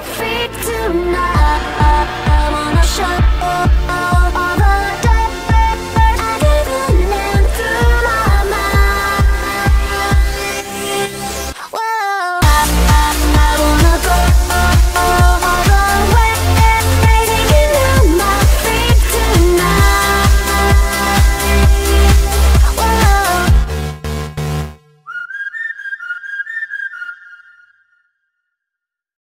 feel